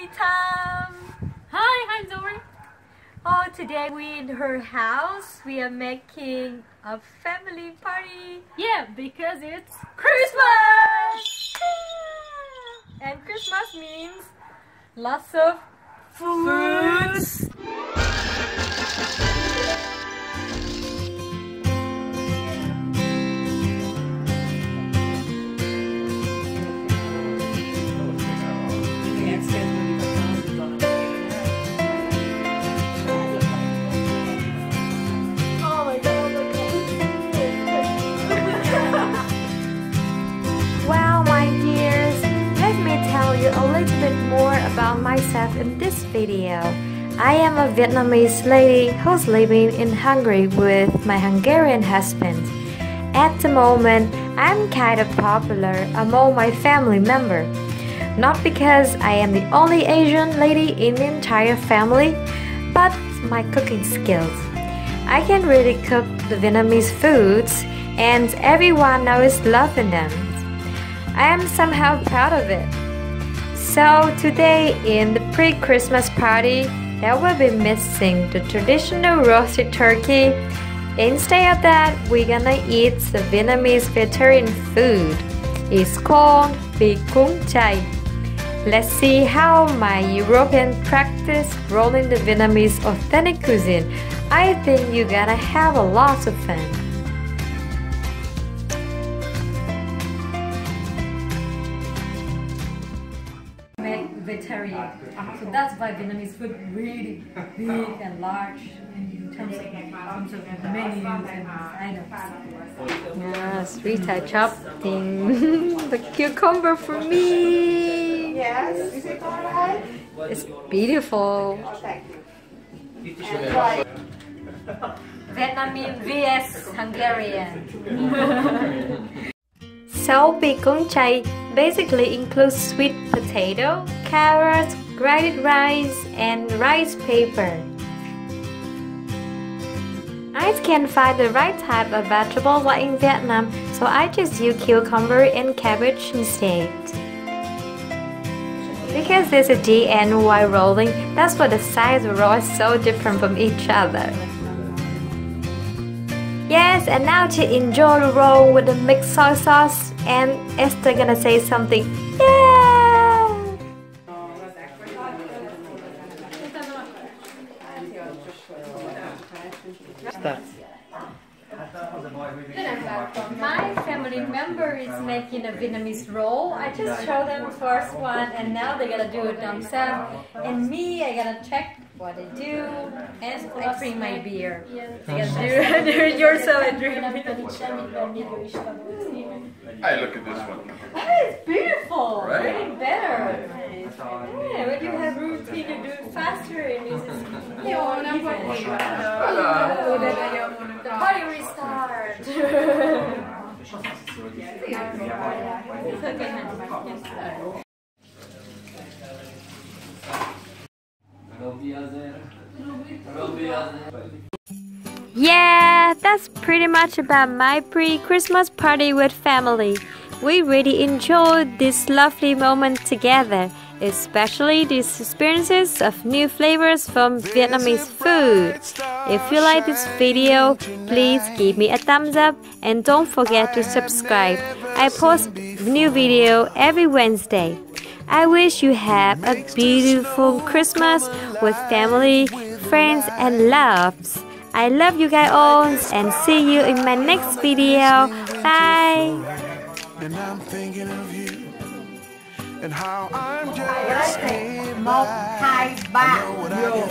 me time. Hi, hi Zoe. Oh, today we in her house. We are making a family party. Yeah, because it's Christmas! And Christmas means lots of foods. Oh you a little bit more about myself in this video. I am a Vietnamese lady who's living in Hungary with my Hungarian husband. At the moment, I'm kind of popular among my family members. Not because I am the only Asian lady in the entire family, but my cooking skills. I can really cook the Vietnamese foods, and everyone now is loving them. I am somehow proud of it. So today in the pre-Christmas party, there will be missing the traditional roasted turkey. Instead of that, we're gonna eat the Vietnamese vegetarian food. It's called Bì Cuốn Chay. Let's see how my European practice rolling the Vietnamese authentic cuisine. I think you're gonna have a lot of fun. Vegetarian. Uh-huh. So that's why Vietnamese food really big and large in terms of, in terms of menus and items. Yes, Rita chopping the cucumber for me. Yes, is it alright? It's beautiful. Oh, thank you. Vietnamese vs Hungarian. So Bì Cuốn Chay basically includes sweet potato, carrots, grated rice, and rice paper. I can't find the right type of vegetable while in Vietnam, so I just use cucumber and cabbage instead. Because there's a D and Y rolling, that's why the size of roll is so different from each other. Yes, and now to enjoy the roll with the mixed soy sauce, and Esther gonna say something. Start. My family member is making a Vietnamese roll. I just show them first one, and now they're gonna do it themselves. And me, I gotta check what they do, and I drink my beer. I gotta do, do it yourself and drink Hey, look at this one. That is beautiful. Right? Getting better. Yeah, when you have routine, you do it faster and it's How do you restart? Yeah, that's pretty much about my pre-Christmas party with family. We really enjoyed this lovely moment together, especially these experiences of new flavors from Vietnamese food. If you like this video, please give me a thumbs up and don't forget to subscribe. I post new video every Wednesday. I wish you have a beautiful Christmas with family, friends and loves. I love you guys all and see you in my next video. Bye. Bài ơi, một, hai, ba, vô,